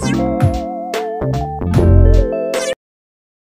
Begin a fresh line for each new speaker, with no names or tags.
Bye.